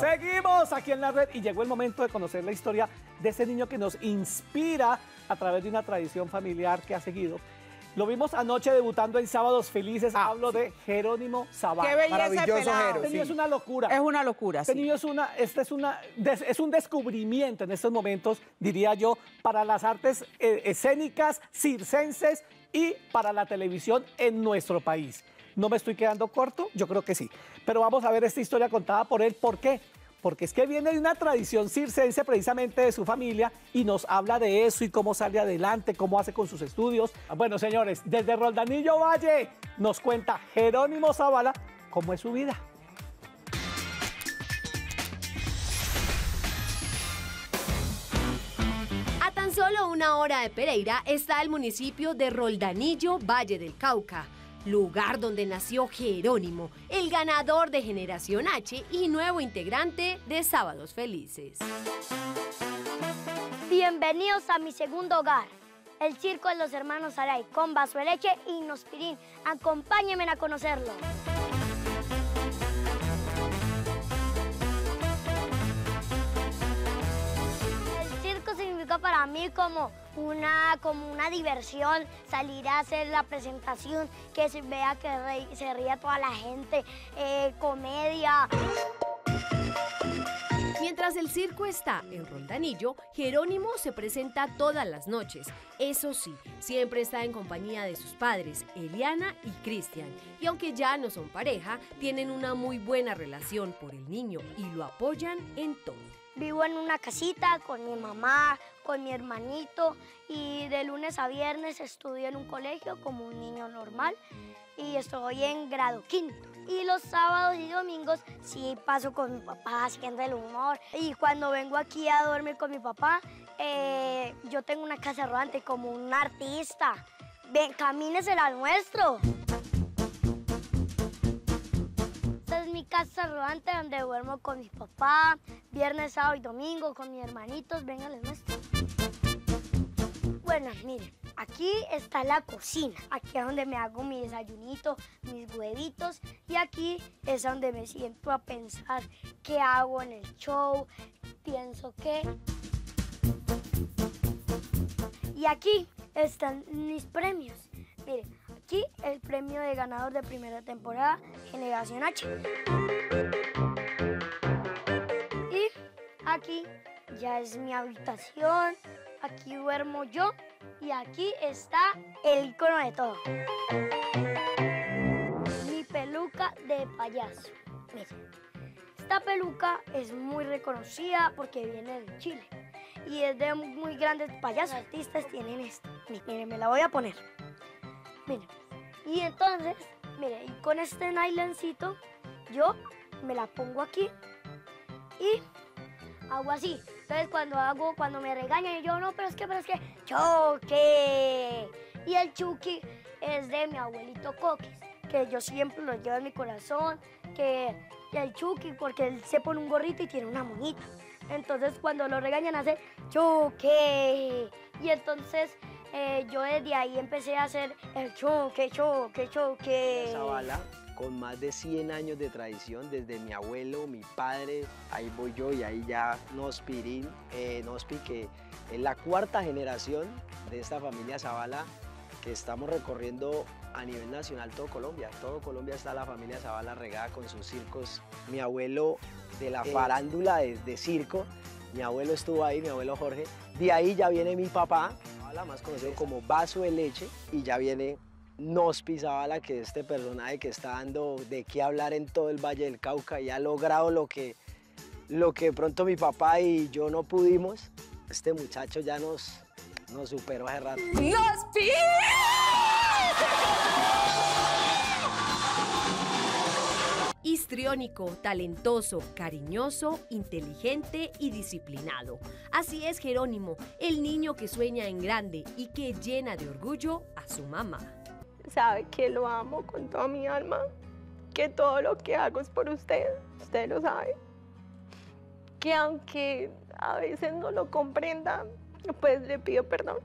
Seguimos aquí en la red y llegó el momento de conocer la historia de ese niño que nos inspira a través de una tradición familiar que ha seguido. Lo vimos anoche debutando en Sábados Felices. Ah, Hablo de Jerónimo Zavala. Qué belleza Maravilloso. Jero, Este niño sí. es una locura. Es una locura, Este sí. niño es, una, este es, una, des- es un descubrimiento en estos momentos, diría yo, para las artes eh, escénicas circenses y para la televisión en nuestro país. ¿No me estoy quedando corto? Yo creo que sí. Pero vamos a ver esta historia contada por él. ¿Por qué? Porque es que viene de una tradición circense precisamente de su familia y nos habla de eso y cómo sale adelante, cómo hace con sus estudios. Bueno, señores, desde Roldanillo Valle nos cuenta Jerónimo Zavala cómo es su vida. A tan solo una hora de Pereira está el municipio de Roldanillo, Valle del Cauca, lugar donde nació Jerónimo, el ganador de Generación H y nuevo integrante de Sábados Felices. Bienvenidos a mi segundo hogar, el circo de los hermanos Aray, con vaso de leche y Nospirín. Acompáñenme a conocerlo. Para mí como una, como una diversión, salir a hacer la presentación, que se vea que se ría toda la gente, eh, comedia. Mientras el circo está en Roldanillo, Jerónimo se presenta todas las noches. Eso sí, siempre está en compañía de sus padres, Eliana y Cristian. Y aunque ya no son pareja, tienen una muy buena relación por el niño y lo apoyan en todo. Vivo en una casita con mi mamá, con mi hermanito y de lunes a viernes estudio en un colegio como un niño normal y estoy en grado quinto. Y los sábados y domingos sí paso con mi papá haciendo el humor. Y cuando vengo aquí a dormir con mi papá, eh, yo tengo una casa rodante como un artista. Ven, camínese al nuestro. Esta es mi casa rodante donde duermo con mi papá, viernes, sábado y domingo con mis hermanitos. Vengan, les muestro. Bueno, miren, aquí está la cocina. Aquí es donde me hago mi desayunito, mis huevitos. Y aquí es donde me siento a pensar qué hago en el show. Pienso que... Y aquí están mis premios. Miren, aquí el premio de ganador de primera temporada, Generación H. Y aquí ya es mi habitación, aquí duermo yo y aquí está el icono de todo. Mi peluca de payaso. Miren, esta peluca es muy reconocida porque viene de Chile y es de muy grandes payasos. artistas tienen esta. Miren, me la voy a poner. Miren. Y entonces, mire, y con este nyloncito yo me la pongo aquí y hago así. Entonces cuando hago, cuando me regañan, yo no, pero es que, pero es que, choque. Y el chuki es de mi abuelito Coquis, que yo siempre lo llevo en mi corazón, que el chuki porque él se pone un gorrito y tiene una monita. Entonces cuando lo regañan hace choque. Y entonces eh, yo desde ahí empecé a hacer el choque, choque, choque. Zavala, con más de 100 años de tradición, desde mi abuelo, mi padre, ahí voy yo y ahí ya Nospirín, eh, Nospi, que es la cuarta generación de esta familia Zavala que estamos recorriendo a nivel nacional todo Colombia. Todo Colombia está la familia Zavala regada con sus circos. Mi abuelo de la farándula de, de circo, mi abuelo estuvo ahí, mi abuelo Jorge. De ahí ya viene mi papá, más conocido como Vaso de Leche, y ya viene Nospi Zavala, que es este personaje que está dando de qué hablar en todo el Valle del Cauca y ha logrado lo que, lo que pronto mi papá y yo no pudimos. Este muchacho ya nos, nos superó hace rato. Histriónico, talentoso, cariñoso, inteligente y disciplinado. Así es Jerónimo, el niño que sueña en grande y que llena de orgullo a su mamá. Sabe que lo amo con toda mi alma, que todo lo que hago es por usted, usted lo sabe. Que aunque a veces no lo comprenda, pues le pido perdón.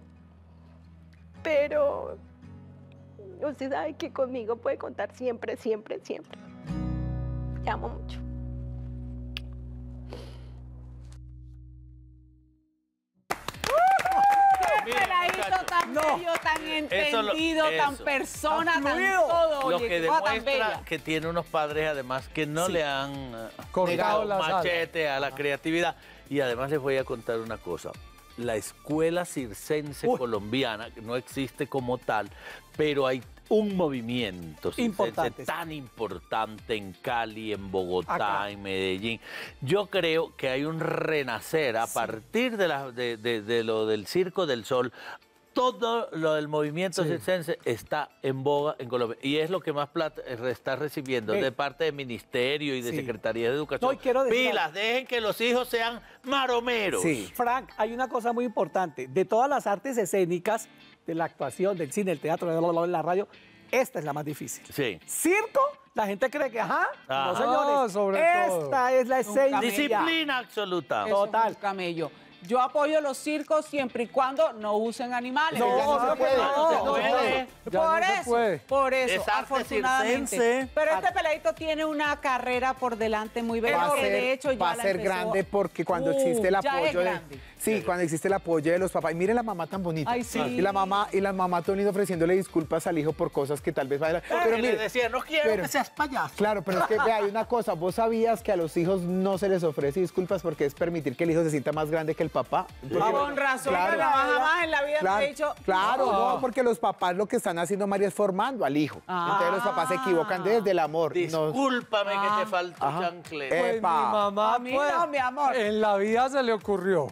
Pero usted sabe que conmigo puede contar siempre, siempre, siempre. Te amo mucho. Tan bello, tan Eso lo- entendido, tan persona, tan todo. Lo Oye, que demuestra bella. que tiene unos padres además que no le han eh, Cortado alas. machete a la creatividad. Y además les voy a contar una cosa. La escuela circense Uy. colombiana, no existe como tal, pero hay un movimiento circense tan importante en Cali, en Bogotá, Acá. en Medellín. Yo creo que hay un renacer a partir de, la- de- de- de lo del Circo del Sol. Todo lo del movimiento Sí. circense está en boga en Colombia y es lo que más plata eh, está recibiendo de parte del Ministerio y de Sí. Secretaría de Educación. No, y quiero decir Pilas, algo. dejen que los hijos sean maromeros. Sí. Frank, hay una cosa muy importante. De todas las artes escénicas, de la actuación, del cine, el teatro, de la- radio, esta es la más difícil. Sí. Circo, la gente cree que, ajá, Ajá. no señores, Ah, sobre esta es la esencia. Disciplina absoluta. Es Total. un camello. Yo apoyo los circos siempre y cuando no usen animales. No, no se puede, no se no, puede. Por eso, puede. por eso, Es afortunadamente. circense. Pero este peladito tiene una carrera por delante muy bella. va a que ser, de hecho ya va a ser grande porque cuando Uh, existe el apoyo de, sí cuando existe el apoyo de los papás y miren la mamá tan bonita Ay, sí. y la mamá y la mamá Tony ofreciéndole disculpas al hijo por cosas que tal vez va a pero le mire decía, no quiero pero- que seas payaso. Claro, pero es que vea, hay una cosa, vos sabías que a los hijos no se les ofrece disculpas porque es permitir que el hijo se sienta más grande que el papá. Porque- Ah, con razón, Claro. mi mamá jamás en la vida me Claro, ha dicho. claro, no, porque los papás lo que están haciendo, María, es formando al hijo. Entonces los papás se equivocan desde el amor. no- Discúlpame que Ah. te faltó Ajá. chancle. Eh, Pues mi mamá, A mí pues, no, mi amor. en la vida se le ocurrió.